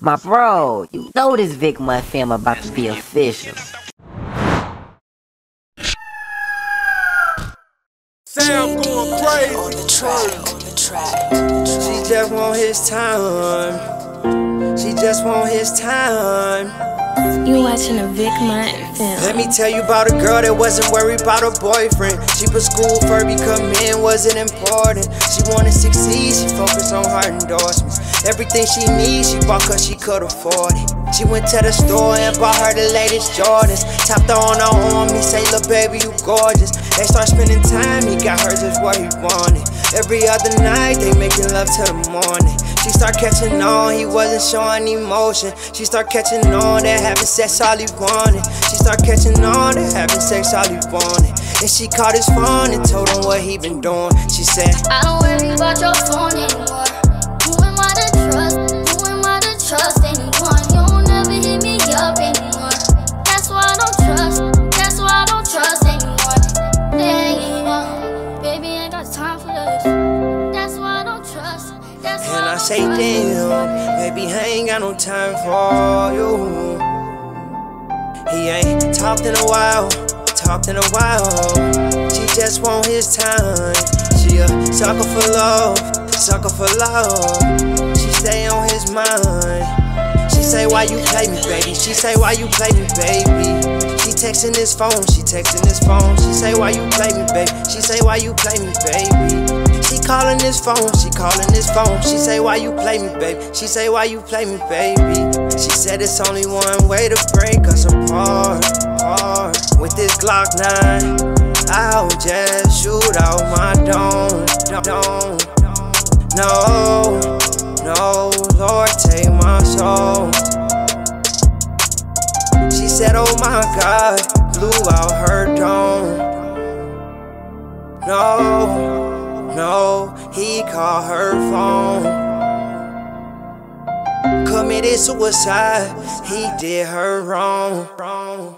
My bro, you know this Vick Mont fam about to be official. Sav going crazy on the track, on the track. She just want his time. She just want his time. You watching a Vick Mont film. Let me tell you about a girl that wasn't worried about her boyfriend. She put school because men wasn't important. She wanted to succeed, she focused on her endorsements. Everything she needs, she bought cause she could afford it. She went to the store and bought her the latest Jordans. Tapped her on her arm, he say, Look, baby, you gorgeous. They start spending time, he got her just what he wanted. Every other night, they making love till the morning. She start catching on, he wasn't showing emotion. She start catching on that having sex all he wanted. She start catching on that having sex all he wanted. And she called his phone and told him what he been doing. She said, I don't worry about your phone anymore. Who am I to trust? Who am I to trust anyone? You don't never hit me up anymore. That's why I don't trust. That's why I don't trust anyone. Anyone. Baby, ain't got time for this. Say, damn, baby, I ain't got no time for you. He ain't talked in a while, talked in a while. She just want his time. She a sucker for love, sucker for love. She stay on his mind. She say, why you play me, baby? She say, why you play me, baby? Texting his phone, she texting his phone. She say, why you play me, baby? She say, why you play me, baby? She calling his phone, she calling his phone. She say, Why you play me, baby? She say, Why you play me, baby? She said it's only one way to break us apart. apart. With this Glock 9, I'll just shoot out my dome. dome. No, said, Oh my God, blew out her dome. No. No, he called her phone. Committed suicide, he did her wrong. wrong.